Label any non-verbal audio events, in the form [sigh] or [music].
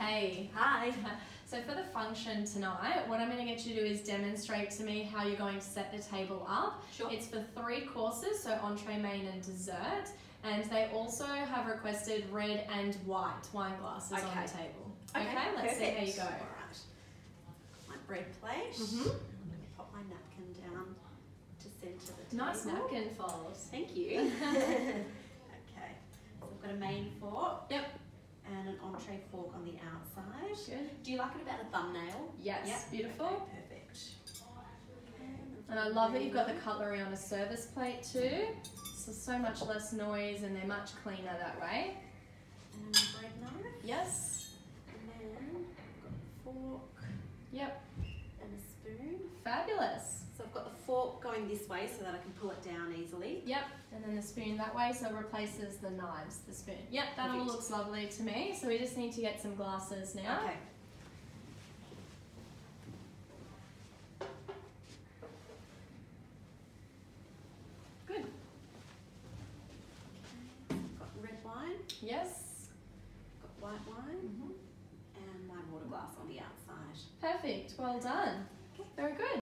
Hey. Hi. [laughs] So for the function tonight, what I'm going to get you to do is demonstrate to me how you're going to set the table up. Sure. It's for three courses, so entree, main and dessert. And they also have requested red and white wine glasses on the table. Okay, okay let's see how you perfect. go. All right. My bread plate. Mm -hmm. I'm going to pop my napkin down to centre the table. Nice napkin fold. Thank you. [laughs] [laughs] okay. So I've got a main fork. Yep. Entree fork on the outside. Good. Do you like it about a thumbnail? Yes, Yep. beautiful. Okay, perfect. And I love that you've got the cutlery on a service plate too. So so much less noise and they're much cleaner that way. And a bread knife. Yes. And then I've got a fork Yep. and a spoon. Fabulous. So I've got the fork going this way so that I can pull it down easily. Yep, and then the spoon that way, so it replaces the knives, the spoon. Yep, that all looks lovely to me. So we just need to get some glasses now. Okay. Good. Got red wine, Yes. got white wine, Mhm. and my water glass on the outside. Perfect. Well done. Very good.